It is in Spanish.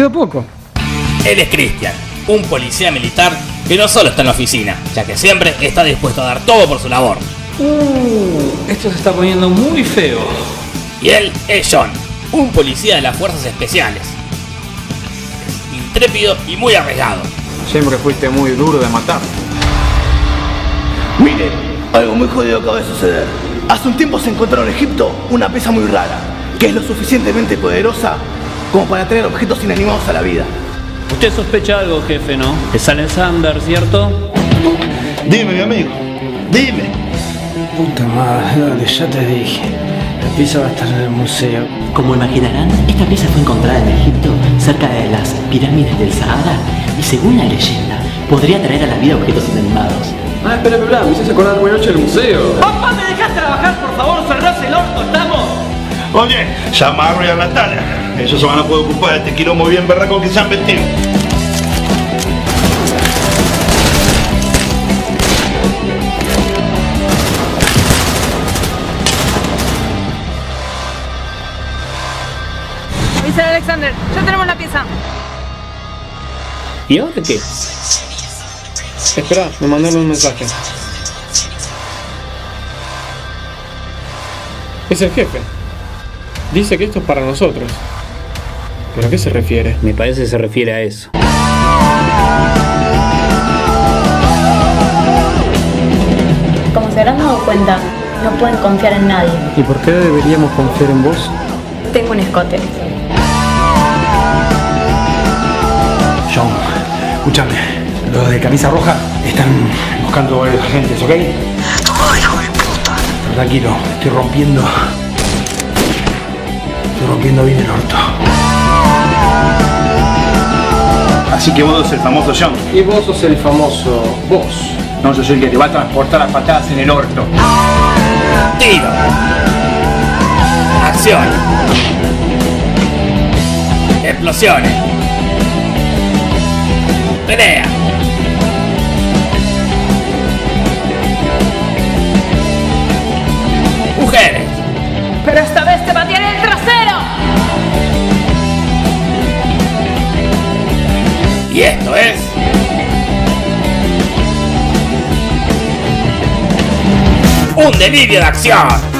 Quedó poco. Él es Cristian, un policía militar que no solo está en la oficina, ya que siempre está dispuesto a dar todo por su labor. Uh, esto se está poniendo muy feo. Y él es John, un policía de las fuerzas especiales. Es intrépido y muy arriesgado. Siempre fuiste muy duro de matar. Mire, algo muy jodido acaba de suceder. Hace un tiempo se encontró en Egipto una pieza muy rara, que es lo suficientemente poderosa como para traer objetos inanimados a la vida. Usted sospecha algo, jefe, ¿no? Es Alexander, ¿cierto? Dime, mi amigo, dime. Puta madre, dale, ya te dije. La pieza va a estar en el museo. Como imaginarán, esta pieza fue encontrada en Egipto, cerca de las pirámides del Sahara, y según la leyenda, podría traer a la vida objetos inanimados. Ah, espera, espera, me hiciste acordar muy noche del museo. ¡Papá, me dejas trabajar, por favor! ¡Cerrás el orto, estamos! Oye, llama a Roy a Natalia. Ellos se van a poder ocupar de este quilombo bien berraco que se han vestido. Dice Alexander, ya tenemos la pieza. ¿Y ahora qué? Espera, me mandaron un mensaje. Es el jefe. Dice que esto es para nosotros. ¿Pero a qué se refiere? Me parece que se refiere a eso. Como se habrán dado cuenta, no pueden confiar en nadie. ¿Y por qué deberíamos confiar en vos? Tengo un escote. John, escúchame. Los de camisa roja están buscando a los agentes, ¿ok? Toma, hijo de puta. Pero tranquilo, estoy rompiendo. Estoy rompiendo bien el orto. Así que vos sos el famoso John. Y vos sos el famoso vos. No, yo soy el que te va a transportar las patadas en el orto. Tiro. Acción. Explosiones. Pelea. Y esto es... Un delirio de acción.